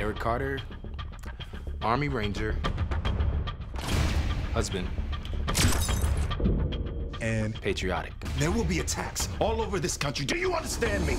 Eric Carter, Army Ranger, husband, And patriotic. there will be attacks all over this country. Do you understand me?